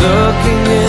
looking in